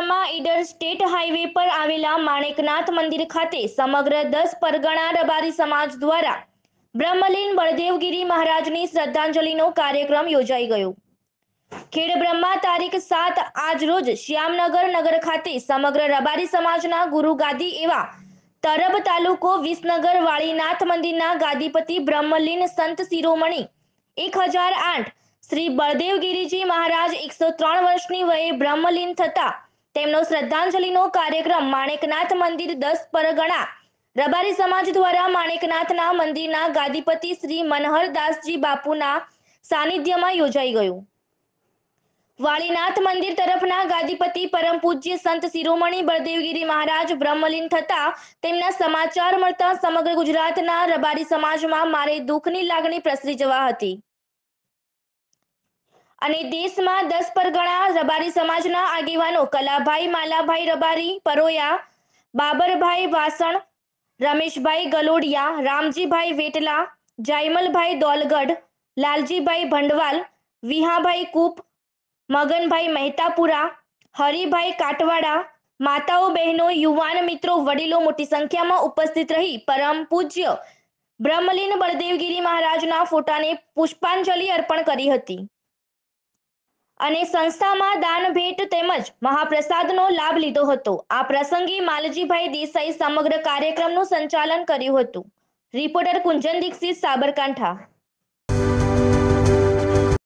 Idar state highway પર આવેલા માણેકનાથ મંદિર ખાતે સમગ્ર દસ પરગણા રબારી સમાજ દ્વારા બ્રહ્મલીન બળદેવગીરી મહારાજની શ્રદ્ધાંજલિનો કાર્યક્રમ યોજાઈ ગયો. ખેડબ્રહ્મા તારીખ સાત આજ રોજ શ્યામનગર નગર ખાતે સમગ્ર રબારી સમાજના ગુરુ ગાદી એવા તરબ તાલુકો વિસનગર વાળીનાથ મંદિરના ગાદીપતિ બ્રહ્મલીન સંત શિરોમણી એક હજાર આઠ શ્રી બળદેવગીરીજી મહારાજ એકસો ત્રણ વર્ષની વયે બ્રહ્મલીન થતા તેમનો શ્રદ્ધાંજલિનો કાર્યક્રમ માણેકનાથ મંદિર દસ પરગણા. રબારી સમાજ દ્વારા માણેકનાથના મંદિરના ગાદીપતિ શ્રી મનહરદાસજી બાપુના સાનિધ્યમાં યોજાઈ ગયું. વાળીનાથ મંદિર તરફના ગાદીપતિ પરમ પૂજ્ય સંત શિરોમણી બળદેવગીરી મહારાજ બ્રહ્મલીન થતા તેમના સમાચાર મળતા સમગ્ર ગુજરાતના રબારી સમાજમાં મારે દુઃખની લાગણી પ્રસરી જવા હતી. અને દેશમાં દસ પરગણા રબારી સમાજના આગેવાનો કલાભાઈ, માલાભાઈ રબારી, પરોયા, બાબરભાઈ વાસણ, રમેશભાઈ ગલોડિયા, રામજીભાઈ વેટલા, જાયમલભાઈ દોલગઢ, લાલજીભાઈ ભંડવાલ, વિહાભાઈ કૂપ, મગનભાઈ મહેતાપુરા, હરિભાઈ કાટવાડા, માતાઓ બહેનો, યુવાન મિત્રો, વડીલો મોટી સંખ્યામાં ઉપસ્થિત રહી પરમ પૂજ્ય બ્રહ્મલીન બળદેવગીરી મહારાજના ફોટાને પુષ્પાંજલિ અર્પણ કરી હતી. અને સંસ્થામાં દાન ભેટ તેમજ મહાપ્રસાદનો લાભ લીધો હતો. આ પ્રસંગે માલજીભાઈ દેસાઈ સમગ્ર કાર્યક્રમનું સંચાલન કર્યું હતું. રિપોર્ટર કુંજન દીક્ષિત સાબરકાંઠા.